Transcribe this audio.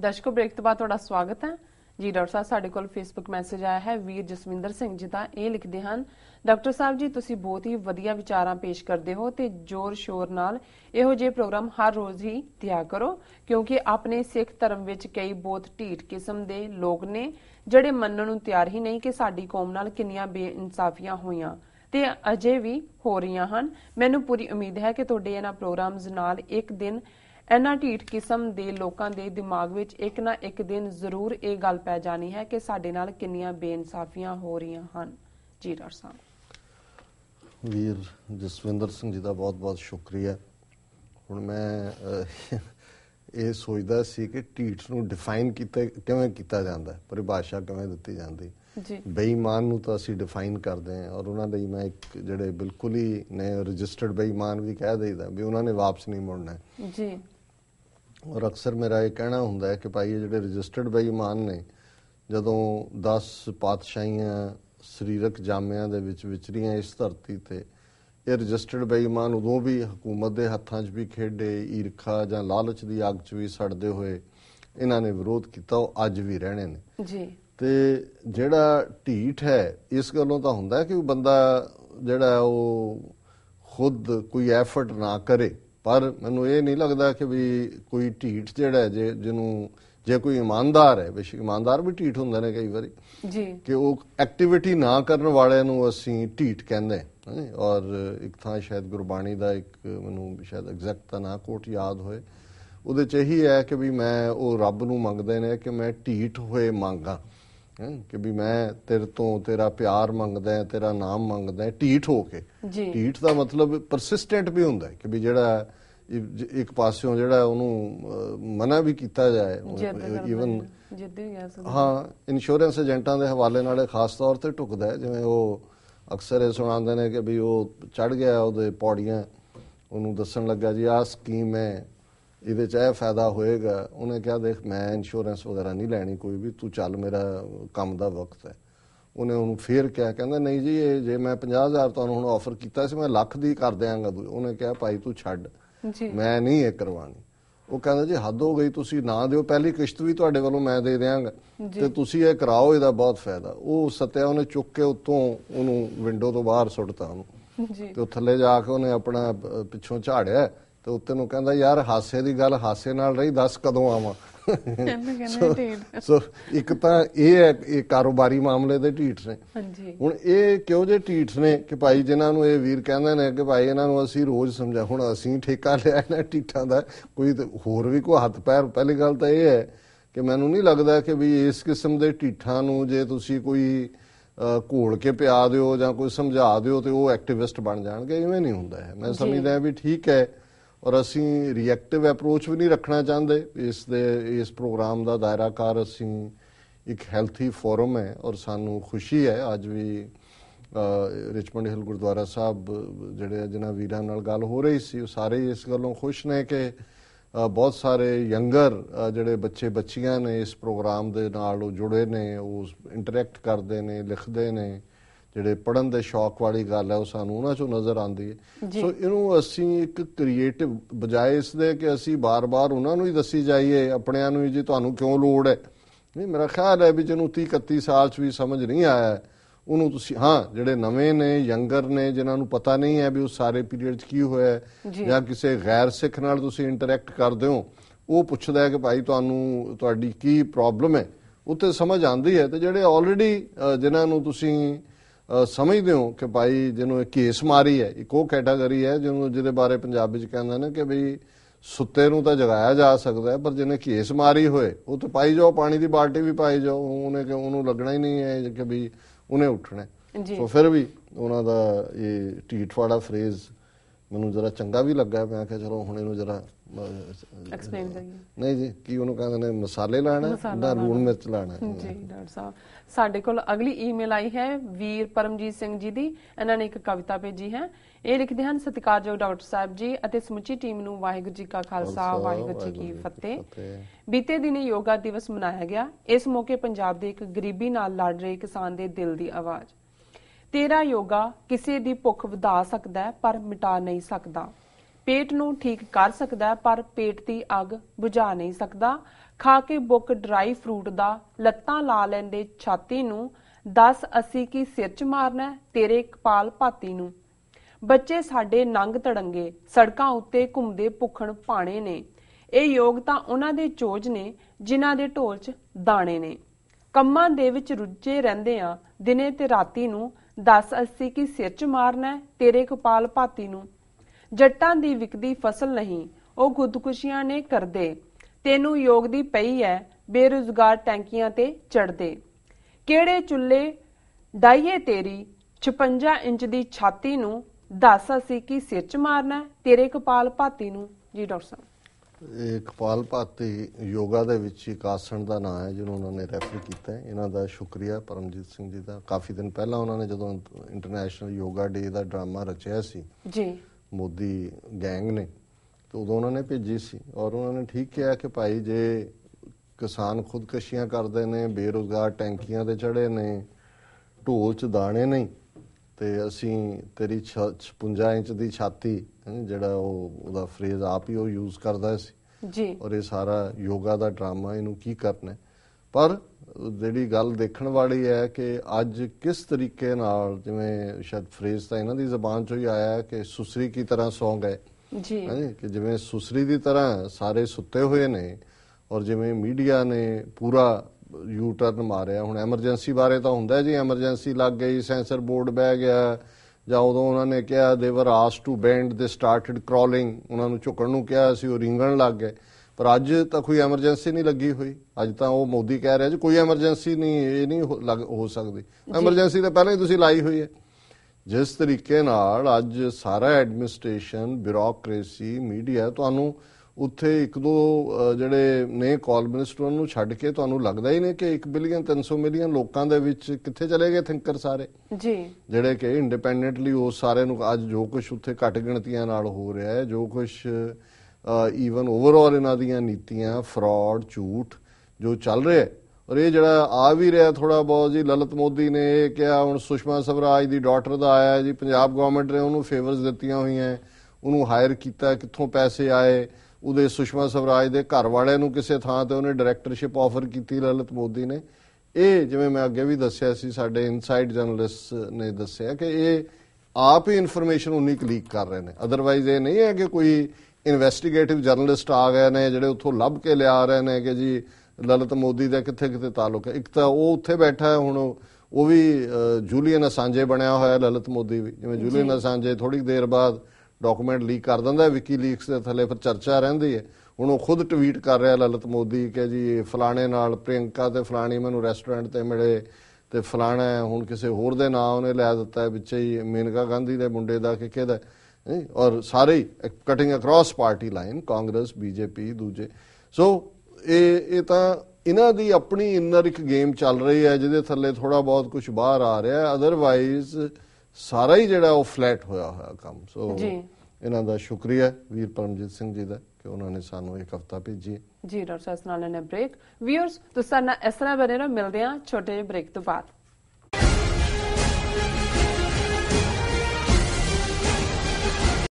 ਦਰਸ਼ਕੋ break ਤੋਂ ਬਾਅਦ ਤੁਹਾਡਾ ਸਵਾਗਤ ਹੈ। ਜੀ, ਡਾਕਟਰ ਸਾਹਿਬ, ਸਾਡੇ ਕੋਲ ਫੇਸਬੁੱਕ ਮੈਸੇਜ ਆਇਆ ਹੈ। ਵੀਰ ਜਸਵਿੰਦਰ ਸਿੰਘ ਜੀ ਦਾ ਇਹ ਲਿਖਦੇ ਹਨ, ਡਾਕਟਰ ਸਾਹਿਬ ਜੀ, ਤੁਸੀਂ ਬਹੁਤ ਹੀ ਵਧੀਆ ਵਿਚਾਰਾਂ ਪੇਸ਼ ਕਰਦੇ ਹੋ ਤੇ ਜ਼ੋਰ ਸ਼ੋਰ ਨਾਲ ਇਹੋ ਜਿਹੇ ਪ੍ਰੋਗਰਾਮ ਹਰ ਰੋਜ਼ ਹੀ ਦਿਆ ਕਰੋ, ਕਿਉਂਕਿ ਆਪਣੇ ਸਿੱਖ ਧਰਮ ਵਿੱਚ ਕਈ ਬਹੁਤ ਢੀਠ ਕਿਸਮ ਦੇ ਲੋਕ ਨੇ, ਜਿਹੜੇ ਮੰਨਣ ਨੂੰ ਤਿਆਰ ਹੀ ਨਹੀਂ ਕਿ ਸਾਡੀ ਕੌਮ ਨਾਲ ਕਿੰਨੀਆਂ ਬੇਇਨਸਾਫੀਆਂ ਹੋਈਆਂ ਤੇ ਅਜੇ ਵੀ ਹੋ ਰਹੀਆਂ ਹਨ। ਮੈਨੂੰ ਪੂਰੀ ਉਮੀਦ ਹੈ ਕਿ ਤੁਹਾਡੇ ਇਹਨਾਂ ਪ੍ਰੋਗਰਾਮਸ ਨਾਲ ਇੱਕ ਦਿਨ ਇਹਨਾਂ ਢੀਠ ਕਿਸਮ ਦੇ ਲੋਕਾਂ ਦੇ ਦਿਮਾਗ ਵਿੱਚ ਇੱਕ ਨਾ ਇੱਕ ਦਿਨ ਜ਼ਰੂਰ ਇਹ ਗੱਲ ਪੈ ਜਾਣੀ ਹੈ ਕਿ ਸਾਡੇ ਨਾਲ ਕਿੰਨੀਆਂ ਬੇਇਨਸਾਫੀਆਂ ਹੋ ਰਹੀਆਂ ਹਨ। ਜੀ ਡਾਕਟਰ ਸਾਹਿਬ। ਵੀਰ ਜਸਵਿੰਦਰ ਸਿੰਘ ਜੀ ਦਾ ਬਹੁਤ-ਬਹੁਤ ਸ਼ੁਕਰੀਆ। ਹੁਣ ਮੈਂ ਇਹ ਸੋਚਦਾ ਸੀ ਕਿ ਢੀਠ ਨੂੰ ਡਿਫਾਈਨ ਕੀਤਾ ਕਿਵੇਂ ਕੀਤਾ ਜਾਂਦਾ ਹੈ ਪਰਿਭਾਸ਼ਾ ਕਿਵੇਂ ਦਿੱਤੀ ਜਾਂਦੀ। ਜੀ। ਬੇਈਮਾਨ ਨੂੰ ਤਾਂ ਅਸੀਂ ਡਿਫਾਈਨ ਕਰਦੇ ਹਾਂ ਔਰ ਉਹਨਾਂ ਲਈ ਮੈਂ ਇੱਕ ਜਿਹੜੇ ਬਿਲਕੁਲ ਹੀ ਨੇ ਰਜਿਸਟਰਡ ਬੇਈਮਾਨ ਵੀ ਕਹਿ ਦੇਈਦਾ ਵੀ ਉਹਨਾਂ ਨੇ ਵਾਪਸ ਨਹੀਂ ਮੁੜਨਾ। ਜੀ। ਔਰ ਅਕਸਰ ਮੇਰਾ ਇਹ ਕਹਿਣਾ ਹੁੰਦਾ ਹੈ ਕਿ ਭਾਈ ਇਹ ਜਿਹੜੇ ਰਜਿਸਟਰਡ ਬੇਈਮਾਨ ਨੇ ਜਦੋਂ 10 ਪਾਤਸ਼ਾਹੀਆਂ ਸਰੀਰਕ ਜਾਮਿਆਂ ਦੇ ਵਿੱਚ ਵਿਚਰੀਆਂ ਇਸ ਧਰਤੀ ਤੇ ਇਹ ਰਜਿਸਟਰਡ ਬੇਈਮਾਨ ਉਦੋਂ ਵੀ ਹਕੂਮਤ ਦੇ ਹੱਥਾਂ 'ਚ ਵੀ ਖੇਡੇ ਈਰਖਾ ਜਾਂ ਲਾਲਚ ਦੀ ਅੱਗ 'ਚ ਵੀ ਸੜਦੇ ਹੋਏ ਇਹਨਾਂ ਨੇ ਵਿਰੋਧ ਕੀਤਾ ਉਹ ਅੱਜ ਵੀ ਰਹਿਣੇ ਨੇ। ਜੀ। ਤੇ ਜਿਹੜਾ ਢੀਠ ਹੈ ਇਸ ਗੱਲੋਂ ਤਾਂ ਹੁੰਦਾ ਕਿ ਉਹ ਬੰਦਾ ਜਿਹੜਾ ਉਹ ਖੁਦ ਕੋਈ ਐਫਰਟ ਨਾ ਕਰੇ। ਪਰ ਮੈਨੂੰ ਇਹ ਨਹੀਂ ਲੱਗਦਾ ਕਿ ਵੀ ਕੋਈ ਢੀਠ ਜਿਹੜਾ ਜੇ ਜਿਹਨੂੰ ਜੇ ਕੋਈ ਇਮਾਨਦਾਰ ਹੈ ਬੇਸ਼ੱਕ ਇਮਾਨਦਾਰ ਵੀ ਢੀਠ ਹੁੰਦੇ ਨੇ ਕਈ ਵਾਰੀ ਜੀ ਕਿ ਉਹ ਐਕਟੀਵਿਟੀ ਨਾ ਕਰਨ ਵਾਲਿਆਂ ਨੂੰ ਅਸੀਂ ਢੀਠ ਕਹਿੰਦੇ ਹਾਂ। ਔਰ ਇੱਕ ਥਾਂ ਸ਼ਾਇਦ ਗੁਰਬਾਣੀ ਦਾ ਇੱਕ ਮੈਨੂੰ ਸ਼ਾਇਦ ਐਗਜ਼ੈਕਟ ਤਾਂ ਨਾ ਕੋਟ ਯਾਦ ਹੋਏ ਉਹਦੇ ਚ ਇਹੀ ਹੈ ਕਿ ਵੀ ਮੈਂ ਉਹ ਰੱਬ ਨੂੰ ਮੰਗਦੇ ਨੇ ਕਿ ਮੈਂ ਢੀਠ ਹੋਏ ਮੰਗਾ ਕਿ ਵੀ ਮੈਂ ਤੇਰੇ ਤੋਂ ਤੇਰਾ ਪਿਆਰ ਮੰਗਦਾ ਹਾਂ, ਤੇਰਾ ਨਾਮ ਮੰਗਦਾ ਹਾਂ, ਢੀਠ ਹੋ ਕੇ। ਢੀਠ ਦਾ ਮਤਲਬ ਪਰਸਿਸਟੈਂਟ ਵੀ ਹੁੰਦਾ ਕਿ ਵੀ ਜਿਹੜਾ ਇੱਕ ਪਾਸਿਓਂ ਜਿਹੜਾ ਉਹਨੂੰ ਮਨਾ ਵੀ ਕੀਤਾ ਜਾਏ ਸਕਦੇ ਹਾਂ। ਇੰਸ਼ੋਰੈਂਸ ਏਜੰਟਾਂ ਦੇ ਹਵਾਲੇ ਨਾਲ ਖਾਸ ਤੌਰ ਤੇ ਟੁਕਦਾ ਜਿਵੇਂ ਉਹ ਅਕਸਰ ਇਹ ਸੁਣਾਉਂਦੇ ਨੇ ਕਿ ਵੀ ਉਹ ਚੜ ਗਿਆ ਉਹਦੇ ਪੌੜੀਆਂ ਉਹਨੂੰ ਦੱਸਣ ਲੱਗਾ ਜੀ ਆਹ ਸਕੀਮ ਹੈ ਇਹਦੇ ਚ ਇਹ ਫਾਇਦਾ ਹੋਏਗਾ। ਉਹਨੇ ਕਿਹਾ ਦੇਖ ਮੈਂ ਇੰਸ਼ੋਰੈਂਸ ਵਗੈਰਾ ਨਹੀਂ ਲੈਣੀ ਕੋਈ ਵੀ ਤੂੰ ਚੱਲ ਮੇਰਾ ਕੰਮ ਦਾ ਵਕਤ ਹੈ। ਉਹਨੇ ਉਹਨੂੰ ਫੇਰ ਕਿਹਾ ਕਹਿੰਦਾ ਨਹੀਂ ਜੀ ਇਹ ਜੇ ਮੈਂ 50000 ਤੁਹਾਨੂੰ ਹੁਣ ਆਫਰ ਕੀਤਾ ਸੀ ਮੈਂ ਲੱਖ ਦੀ ਕਰ ਦਿਆਂਗਾ ਉਹਨੇ ਕਿਹਾ ਭਾਈ ਤੂੰ ਛੱਡ। ਜੀ। ਮੈਂ ਨਹੀਂ ਇਹ ਕਰਵਾਣੀ ਉਹ ਕਹਿੰਦਾ ਜੀ ਹੱਦ ਹੋ ਗਈ ਤੁਸੀਂ ਨਾ ਦਿਓ। ਪਹਿਲੀ ਕਿਸ਼ਤ ਵੀ ਤੁਹਾਡੇ ਵੱਲੋਂ ਮੈਂ ਦੇ ਦਿਆਂਗਾ ਤੇ ਤੁਸੀਂ ਇਹ ਕਰਾਓ ਇਹਦਾ ਬਹੁਤ ਫਾਇਦਾ। ਉਹ ਸੱਤਿਆ ਉਹਨੇ ਚੁੱਕ ਕੇ ਉੱਤੋਂ ਉਹਨੂੰ ਵਿੰਡੋ ਤੋਂ ਬਾਹਰ ਸੁੱਟਤਾ ਉਹਨੂੰ। ਜੀ। ਤੇ ਉਹ ਥੱਲੇ ਜਾ ਕੇ ਉਹਨੇ ਆਪਣਾ ਪਿੱਛੋਂ ਝਾੜਿਆ। ਤੇ ਉੱਤੇ ਨੂੰ ਕਹਿੰਦਾ ਯਾਰ ਹਾਸੇ ਦੀ ਗੱਲ ਹਾਸੇ ਨਾਲ ਰਹੀ ਦੱਸ ਕਦੋਂ ਆਵਾਂ? ਸੋ ਇੱਕ ਤਾਂ ਇਹ ਹੈ ਇਹ ਕਾਰੋਬਾਰੀ ਮਾਮਲੇ ਦੇ ਢੀਠ ਨੇ। ਹਾਂਜੀ। ਹੁਣ ਇਹ ਕਿਉਂ ਜੇ ਢੀਠ ਨੇ ਕਿ ਭਾਈ ਜਿਨ੍ਹਾਂ ਨੂੰ ਇਹ ਵੀਰ ਕਹਿੰਦੇ ਨੇ ਕਿ ਭਾਈ ਇਹਨਾਂ ਨੂੰ ਅਸੀਂ ਰੋਜ਼ ਸਮਝਾ ਹੁਣ ਅਸੀਂ ਠੇਕਾ ਲਿਆ ਇਹਨਾਂ ਢੀਠਾਂ ਦਾ ਕੋਈ ਹੋਰ ਵੀ ਕੋਈ ਹੱਥ ਪੈਰ ਪਹਿਲੀ ਗੱਲ ਤਾਂ ਇਹ ਹੈ ਕਿ ਮੈਨੂੰ ਨਹੀਂ ਲੱਗਦਾ ਕਿ ਵੀ ਇਸ ਕਿਸਮ ਦੇ ਢੀਠਾਂ ਨੂੰ ਜੇ ਤੁਸੀਂ ਕੋਈ ਘੋਲ ਕੇ ਪਿਆ ਦਿਓ ਜਾਂ ਕੋਈ ਸਮਝਾ ਦਿਓ ਤੇ ਉਹ ਐਕਟਿਵਿਸਟ ਬਣ ਜਾਣਗੇ ਇਵੇਂ ਨਹੀਂ ਹੁੰਦਾ ਹੈ। ਮੈਂ ਸਮਝਦਾ ਵੀ ਠੀਕ ਹੈ ਔਰ ਅਸੀਂ ਰਿਐਕਟਿਵ ਅਪਰੋਚ ਵੀ ਨਹੀਂ ਰੱਖਣਾ ਚਾਹੁੰਦੇ। ਇਸ ਦੇ ਇਸ ਪ੍ਰੋਗਰਾਮ ਦਾ ਦਾਇਰਾਕਾਰ ਅਸੀਂ ਇੱਕ ਹੈਲਥੀ ਫੋਰਮ ਹੈ ਔਰ ਸਾਨੂੰ ਖੁਸ਼ੀ ਹੈ। ਅੱਜ ਵੀ ਅ, ਰਿਚਮੰਡ ਹਿਲ ਗੁਰਦੁਆਰਾ ਸਾਹਿਬ ਜਿਹੜੇ ਜਿਨ੍ਹਾਂ ਵੀਰਾਂ ਨਾਲ ਗੱਲ ਹੋ ਰਹੀ ਸੀ ਉਹ ਸਾਰੇ ਇਸ ਗੱਲੋਂ ਖੁਸ਼ ਨੇ ਕਿ ਬਹੁਤ ਸਾਰੇ ਯੰਗਰ ਜਿਹੜੇ ਬੱਚੇ ਬੱਚੀਆਂ ਨੇ ਇਸ ਪ੍ਰੋਗਰਾਮ ਦੇ ਨਾਲ ਉਹ ਜੁੜੇ ਨੇ ਉਹ ਇੰਟਰੈਕਟ ਕਰਦੇ ਨੇ ਲਿਖਦੇ ਨੇ। ਜਿਹੜੇ ਪੜਨ ਦੇ ਸ਼ੌਕ ਵਾਲੀ ਗੱਲ ਹੈ ਉਹ ਸਾਨੂੰ ਉਹਨਾਂ ਚੋਂ ਨਜ਼ਰ ਆਉਂਦੀ ਹੈ। ਸੋ ਇਹਨੂੰ ਅਸੀਂ ਇੱਕ ਕ੍ਰੀਏਟਿਵ ਬਜਾਏ ਇਸ ਦੇ ਕਿ ਅਸੀਂ ਬਾਰ-ਬਾਰ ਉਹਨਾਂ ਨੂੰ ਹੀ ਦੱਸੀ ਜਾਈਏ ਆਪਣਿਆਂ ਨੂੰ ਹੀ ਜੀ ਤੁਹਾਨੂੰ ਕਿਉਂ ਲੋੜ ਹੈ ਨਹੀਂ ਮੇਰਾ ਖਿਆਲ ਹੈ ਵੀ ਜਿਹਨੂੰ 30 31 ਸਾਲ ਚ ਵੀ ਸਮਝ ਨਹੀਂ ਆਇਆ ਉਹਨੂੰ ਤੁਸੀਂ ਹਾਂ ਜਿਹੜੇ ਨਵੇਂ ਨੇ ਯੰਗਰ ਨੇ ਜਿਨ੍ਹਾਂ ਨੂੰ ਪਤਾ ਨਹੀਂ ਹੈ ਵੀ ਉਸ ਸਾਰੇ ਪੀਰੀਅਡ 'ਚ ਕੀ ਹੋਇਆ ਜੀ। ਕਿਸੇ ਗੈਰ ਸਿੱਖ ਨਾਲ ਤੁਸੀਂ ਇੰਟਰੈਕਟ ਕਰਦੇ ਹੋ ਉਹ ਪੁੱਛਦਾ ਹੈ ਕਿ ਭਾਈ ਤੁਹਾਨੂੰ ਤੁਹਾਡੀ ਕੀ ਪ੍ਰੋਬਲਮ ਹੈ ਉੱਤੇ ਸਮਝ ਆਉਂਦੀ ਹੈ ਤੇ ਜਿਹੜੇ ਆਲਰੇਡੀ ਜਿਨ੍ਹਾਂ ਨੂੰ ਤੁਸੀਂ ਸਮਝਦੇ ਹੋ ਕਿ ਭਾਈ ਜਿਹਨੂੰ ਕੇਸ ਮਾਰੀ ਹੈ ਇੱਕ ਉਹ ਕੈਟਾਗਰੀ ਹੈ ਜਿਹਨੂੰ ਜਿਹਦੇ ਬਾਰੇ ਪੰਜਾਬੀ ਚ ਕਹਿੰਦੇ ਨੇ ਕਿ ਵੀ ਸੁੱਤੇ ਨੂੰ ਤਾਂ ਜਗਾਇਆ ਜਾ ਸਕਦਾ ਪਰ ਜਿਹਨੇ ਕੇਸ ਮਾਰੀ ਹੋਏ ਉਹ ਤਾਂ ਪਾਈ ਜਾਓ ਪਾਣੀ ਦੀ ਬਾਲਟੀ ਵੀ ਪਾਈ ਜਾਓ ਉਹਨੇ ਕਿ ਉਹਨੂੰ ਲੱਗਣਾ ਹੀ ਨਹੀਂ ਹੈ ਕਿ ਵੀ ਉਹਨੇ ਉੱਠਣਾ ਸੋ ਫਿਰ ਵੀ ਉਹਨਾਂ ਦਾ ਇਹ ਵਾਲਾ ਫਰੇਜ਼ ਮੈਨੂੰ ਜਰਾ ਚੰਗਾ ਵੀ ਲੱਗਾ ਮੈਂ ਕਿਹਾ ਚਲੋ ਹੁਣ ਇਹਨੂੰ ਜਰਾ ਐਕਸਪਲੇਨ ਕਰੀਏ। ਨਹੀਂ ਜੀ ਕੀ ਉਹਨੂੰ ਕਹਿੰਦੇ ਨੇ ਮਸਾਲੇ ਲਾਣਾ ਨਾ ਲੂਣ। ਮਿਰਚ ਲਾਣਾ ਜੀ। ਡਾਕਟਰ ਸਾਹਿਬ। ਸਾਡੇ ਕੋਲ ਅਗਲੀ ਈਮੇਲ ਆਈ ਹੈ ਵੀਰ ਪਰਮਜੀਤ ਸਿੰਘ ਜੀ ਦੀ। ਇਹਨਾਂ ਨੇ ਇੱਕ ਕਵਿਤਾ ਭੇਜੀ ਹੈ। ਇਹ ਲਿਖਦੇ ਹਨ ਸਤਿਕਾਰਯੋਗ ਡਾਕਟਰ ਸਾਹਿਬ ਜੀ ਅਤੇ ਸਮੁੱਚੀ ਟੀਮ ਨੂੰ ਵਾਹਿਗੁਰੂ ਜੀ ਕਾ ਖਾਲਸਾ ਵਾਹਿਗੁਰੂ ਜੀ ਕੀ ਫਤਿਹ। ਬੀਤੇ ਦਿਨੀ ਯੋਗਾ ਦਿਵਸ ਮਨਾਇਆ ਗਿਆ। ਇਸ ਮੌਕੇ ਪੰਜਾਬ ਦੇ ਇੱਕ ਗਰੀਬੀ ਨਾਲ ਲੜ ਰਹੇ ਕਿਸਾਨ ਦੇ ਦਿਲ ਦੀ ਆਵਾਜ਼। ਤੇਰਾ ਯੋਗਾ ਕਿਸੇ ਦੀ ਭੁੱਖ ਵਧਾ ਸਕਦਾ ਹੈ ਪਰ ਮਿਟਾ ਨਹੀਂ ਸਕਦਾ। ਪੇਟ ਨੂੰ ਠੀਕ ਕਰ ਸਕਦਾ ਪਰ ਪੇਟ ਦੀ ਅੱਗ ਬੁਝਾ ਨਹੀਂ ਸਕਦਾ। ਖਾ ਕੇ ਬੁੱਕ ਡਰਾਈ ਫਰੂਟ ਦਾ ਲੱਤਾਂ ਲਾ ਲੈਂਦੇ ਛਾਤੀ ਨੂੰ। ਦੱਸ ਅਸੀਂ ਕੀ ਸਿਰ ਚ ਮਾਰਨਾ ਤੇਰੇ ਕਪਾਲ ਭਾਤੀ ਨੂੰ। ਬੱਚੇ ਸਾਡੇ ਨੰਗ ਤੜੰਗੇ, ਸੜਕਾਂ ਉੱਤੇ ਘੁੰਮਦੇ ਭੁੱਖਣ ਪਾਣੇ ਨੇ। ਇਹ ਯੋਗ ਤਾਂ ਉਹਨਾਂ ਦੇ ਚੋਜ ਨੇ, ਜਿਨ੍ਹਾਂ ਦੇ ਢੋਲ 'ਚ ਦਾਣੇ ਨੇ। ਕੰਮਾਂ ਦੇ ਵਿੱਚ ਰੁੱਝੇ ਰਹਿੰਦੇ ਆ ਦਿਨੇ ਤੇ ਰਾਤੀ ਨੂੰ। ਦੱਸ ਅਸੀਂ ਕੀ ਸਿਰ 'ਚ ਮਾਰਨਾ ਤੇਰੇ ਕਪਾਲ ਭਾਤੀ ਨੂੰ। ਜੱਟਾਂ ਦੀ ਵਿਕਦੀ ਫਸਲ ਨਹੀਂ ਉਹ ਖੁਦਕੁਸ਼ੀਆਂ ਨੇ ਕਰਦੇ। ਤੈਨੂੰ ਯੋਗ ਦੀ ਪਈ ਐ ਬੇਰੁਜ਼ਗਾਰ ਟੈਂਕੀਆਂ ਤੇ ਚੜਦੇ ਕਿਹੜੇ ਚੁੱਲੇ ਡਾਈਏ ਤੇਰੀ 56 ਇੰਚ ਦੀ ਛਾਤੀ ਨੂੰ ਦੱਸ ਅਸੀਂ ਕੀ ਸਿਰ 'ਚ ਮਾਰਨਾ ਤੇਰੇ ਕਪਾਲ ਭਾਤੀ ਨੂੰ? ਜੀ ਡਾਕਟਰ ਸਾਹਿਬ। ਇਹ ਕਪਾਲ ਭਾਤੀ ਯੋਗਾ ਦੇ ਵਿੱਚ ਇੱਕ ਆਸਣ ਦਾ ਨਾਮ ਹੈ ਜਿਹਨੂੰ ਉਹਨਾਂ ਨੇ ਰੈਫਰ ਕੀਤਾ ਹੈ। ਇਹਨਾਂ ਦਾ ਸ਼ੁਕਰੀਆ ਪਰਮਜੀਤ ਸਿੰਘ ਜੀ ਦਾ। ਕਾਫੀ ਦਿਨ ਪਹਿਲਾਂ ਉਹਨਾਂ ਨੇ ਜਦੋਂ ਇੰਟਰਨੈਸ਼ਨਲ ਯੋਗਾ ਡੇ ਦਾ ਡਰਾਮਾ ਰਚਿਆ ਸੀ ਜੀ। ਮੋਦੀ ਗੈਂਗ ਨੇ ਤੇ ਉਦੋਂ ਉਹਨਾਂ ਨੇ ਭੇਜੀ ਸੀ ਔਰ ਉਹਨਾਂ ਨੇ ਠੀਕ ਕਿਹਾ ਕਿ ਭਾਈ ਜੇ ਕਿਸਾਨ ਖੁਦਕਸ਼ੀਆਂ ਕਰਦੇ ਨੇ ਬੇਰੁਜ਼ਗਾਰ ਟੈਂਕੀਆਂ ਤੇ ਚੜੇ ਨੇ ਢੋਲ ਚ ਦਾਣੇ ਨਹੀਂ ਤੇ ਅਸੀਂ ਤੇਰੀ ਛ- 56 ਇੰਚ ਦੀ ਛਾਤੀ ਜਿਹੜਾ ਉਹ ਉਹਦਾ ਫਰੇਜ਼ ਆਪ ਹੀ ਉਹ ਯੂਜ਼ ਕਰਦਾ ਸੀ ਜੀ ਔਰ ਇਹ ਸਾਰਾ ਯੋਗਾ ਦਾ ਡਰਾਮਾ ਇਹਨੂੰ ਕੀ ਕਰਨਾ ਹੈ। ਪਰ ਜਿਹੜੀ ਗੱਲ ਦੇਖਣ ਵਾਲੀ ਹੈ ਕਿ ਅੱਜ ਕਿਸ ਤਰੀਕੇ ਨਾਲ ਜਿਵੇਂ ਸ਼ਾਇਦ ਫਰੇਜ਼ ਤਾਂ ਇਹਨਾਂ ਦੀ ਜ਼ਬਾਨ ਚੋਂ ਹੀ ਆਇਆ ਹੈ ਕਿ ਸੁਸਰੀ ਕੀ ਤਰ੍ਹਾਂ ਸੌਂ ਗਏ ਜੀ। ਕਿ ਜਿਵੇਂ ਸੁਸਰੀ ਦੀ ਤਰ੍ਹਾਂ ਸਾਰੇ ਸੁੱਤੇ ਹੋਏ ਨੇ ਔਰ ਜਿਵੇਂ ਮੀਡੀਆ ਨੇ ਪੂਰਾ ਯੂ ਟਰਨ ਮਾਰਿਆ। ਹੁਣ ਐਮਰਜੈਂਸੀ ਬਾਰੇ ਤਾਂ ਹੁੰਦਾ ਹੈ ਜੀ ਐਮਰਜੈਂਸੀ ਲੱਗ ਗਈ ਸੈਂਸਰ ਬੋਰਡ ਬਹਿ ਗਿਆ ਜਾਂ ਉਦੋਂ ਉਹਨਾਂ ਨੇ ਕਿਹਾ they were asked to bend they started crawling ਉਹਨਾਂ ਨੂੰ ਝੁਕਣ ਨੂੰ ਕਿਹਾ ਸੀ ਉਹ ਰਿੰਗਣ ਲੱਗ ਗਏ। ਪਰ ਅੱਜ ਤਾਂ ਕੋਈ ਐਮਰਜੈਂਸੀ ਨਹੀਂ ਲੱਗੀ ਹੋਈ। ਅੱਜ ਤਾਂ ਉਹ ਮੋਦੀ ਕਹਿ ਰਿਹਾ ਜੀ ਕੋਈ ਐਮਰਜੈਂਸੀ ਨਹੀਂ ਇਹ ਨਹੀਂ ਹੋ- ਸਕਦੀ। ਐਮਰਜੈਂਸੀ ਤਾਂ ਪਹਿਲਾਂ ਹੀ ਤੁਸੀਂ ਲਾਈ ਹੋਈ ਹੈ। ਜਿਸ ਤਰੀਕੇ ਨਾਲ ਅੱਜ ਸਾਰਾ ਐਡਮਿਨਿਸਟ੍ਰੇਸ਼ਨ ਬਿਊਰੋਕ੍ਰੇਸੀ ਮੀਡੀਆ ਤੁਹਾਨੂੰ ਉੱਥੇ ਇੱਕ ਦੋ ਜਿਹੜੇ ਨੇ ਕਾਲਮਨਿਸਟ ਨੂੰ ਛੱਡ ਕੇ ਤੁਹਾਨੂੰ ਲੱਗਦਾ ਹੀ ਨਹੀਂ ਕਿ 1 ਬਿਲੀਅਨ 300 ਮਿਲੀਅਨ ਲੋਕਾਂ ਦੇ ਵਿੱਚ ਕਿੱਥੇ ਚਲੇ ਗਏ ਥਿੰਕਰ ਸਾਰੇ। ਜੀ। ਜਿਹੜੇ ਕਿ ਇੰਡੀਪੈਂਡੈਂਟਲੀ ਉਹ ਸਾਰੇ ਨੂੰ ਅੱਜ ਜੋ ਕੁਝ ਉੱਥੇ ਘੱਟ ਗਿਣਤੀਆਂ ਨਾਲ ਹੋ ਰਿਹਾ ਹੈ ਜੋ ਕੁਝ ਈਵਨ ਓਵਰਆਲ ਇਹਨਾਂ ਦੀਆਂ ਨੀਤੀਆਂ ਫਰਾਡ ਝੂਠ ਜੋ ਚੱਲ ਰਿਹਾ ਔਰ ਇਹ ਜਿਹੜਾ ਆ ਵੀ ਰਿਹਾ ਥੋੜਾ ਬਹੁਤ ਜੀ, ਲਲਿਤ ਮੋਦੀ ਨੇ ਇਹ ਕਿਹਾ, ਹੁਣ ਸੁਸ਼ਮਾ ਸਵਰਾਜ ਦੀ ਡਾਟਰ ਦਾ ਆਇਆ ਜੀ, ਪੰਜਾਬ ਗਵਰਨਮੈਂਟ ਨੇ ਉਹਨੂੰ ਫੇਵਰਸ ਦਿੱਤੀਆਂ ਹੋਈਆਂ ਉਹਨੂੰ ਹਾਇਰ ਕੀਤਾ, ਕਿੱਥੋਂ ਪੈਸੇ ਆਏ, ਉਹਦੇ ਸੁਸ਼ਮਾ ਸਵਰਾਜ ਦੇ ਘਰ ਵਾਲਿਆਂ ਨੂੰ ਕਿਸੇ ਥਾਂ ਤੇ ਉਹਨੇ ਡਾਇਰੈਕਟਰਸ਼ਿਪ ਆਫਰ ਕੀਤੀ ਲਲਿਤ ਮੋਦੀ ਨੇ। ਇਹ ਜਿਵੇਂ ਮੈਂ ਅੱਗੇ ਵੀ ਦੱਸਿਆ ਸੀ, ਸਾਡੇ ਇਨਸਾਈਡ ਜਰਨਲਿਸਟ ਨੇ ਦੱਸਿਆ ਕਿ ਇਹ ਆਪ ਹੀ ਇਨਫੋਰਮੇਸ਼ਨ ਉਨੀ ਕਲੀਕ ਕਰ ਰਹੇ ਨੇ। ਅਦਰਵਾਈਜ਼ ਇਹ ਨਹੀਂ ਹੈ ਕਿ ਕੋਈ ਇਨਵੈਸਟੀਗੇਟਿਵ ਜਰਨਲਿਸਟ ਆ ਗਏ ਨੇ ਜਿਹੜੇ ਉੱਥੋਂ ਲੱਭ ਕੇ ਲਿਆ ਰਹੇ ਨੇ ਕਿ ਜੀ ਲਲਿਤ ਮੋਦੀ ਦਾ ਕਿੱਥੇ ਕਿੱਥੇ ਤਾਲੁਕ ਹੈ। ਇੱਕ ਤਾਂ ਉਹ ਉੱਥੇ ਬੈਠਾ ਹੈ ਹੁਣ ਉਹ ਵੀ ਜੂਲੀਅਨ ਅਸਾਂਜੇ ਬਣਿਆ ਹੋਇਆ ਹੈ ਲਲਿਤ ਮੋਦੀ ਵੀ। ਜਿਵੇਂ ਜੂਲੀਅਨ ਅਸਾਂਜੇ ਥੋੜੀ ਦੇਰ ਬਾਅਦ ਡਾਕੂਮੈਂਟ ਲੀਕ ਕਰ ਦਿੰਦਾ ਵਿਕੀ ਲੀਕਸ ਦੇ ਥੱਲੇ ਫਿਰ ਚਰਚਾ ਰਹਿੰਦੀ ਹੈ। ਹੁਣ ਉਹ ਖੁਦ ਟਵੀਟ ਕਰ ਰਿਹਾ ਲਲਿਤ ਮੋਦੀ ਕਿ ਜੀ ਫਲਾਣੇ ਨਾਲ ਪ੍ਰਿਯੰਕਾ ਤੇ ਫਲਾਣੀ ਮੈਨੂੰ ਰੈਸਟੋਰੈਂਟ ਤੇ ਮਿਲੇ ਤੇ ਫਲਾਣਾ ਹੈ, ਹੁਣ ਕਿਸੇ ਹੋਰ ਦੇ ਨਾਂ ਉਹਨੇ ਲੈ ਦਿੱਤਾ ਹੈ ਵਿੱਚ ਹੀ ਮੇਨਕਾ ਗਾਂਧੀ ਦੇ ਮੁੰਡੇ ਦਾ ਕਿ ਕਿਹਦਾ ਹੈ, ਔਰ ਸਾਰੇ cutting across party line Congress BJP ਦੂਜੇ। ਸੋ ਇਹ ਇਹ ਤਾਂ ਇਹਨਾਂ ਦੀ ਆਪਣੀ ਇਨਰ ਇੱਕ ਗੇਮ ਚੱਲ ਰਹੀ ਹੈ ਜਿਹਦੇ ਥੱਲੇ ਥੋੜਾ ਬਹੁਤ ਕੁਝ ਬਾਹਰ ਆ ਰਿਹਾ ਹੈ। ਅਦਰਵਾਈਜ਼ ਸਾਰਾ ਹੀ ਜਿਹੜਾ ਉਹ ਫਲੈਟ ਹੋਇਆ ਹੋਇਆ ਕੰਮ। ਸੋ ਜੀ। ਇਹਨਾਂ ਦਾ ਸ਼ੁਕਰੀਆ ਵੀਰ ਪਰਮਜੀਤ ਸਿੰਘ ਜੀ ਦਾ ਕਿ ਉਹਨਾਂ ਨੇ ਸਾਨੂੰ ਇੱਕ ਹਫਤਾ ਭੇਜੀ ਜੀ ਡਾਕਟਰ ਸਾਹਿਬ ਨਾਲ ਨੇ ਬ੍ਰੇਕ ਵੀਅਰਸ ਤੁਸੀਂ ਨਾਲ ਇਸ ਤਰ੍ਹਾਂ ਬਣੇ ਰਹੋ। ਮਿਲਦੇ ਹਾਂ ਛੋਟੇ ਜਿਹੇ ਬ੍ਰੇਕ ਤੋਂ ਬਾਅਦ।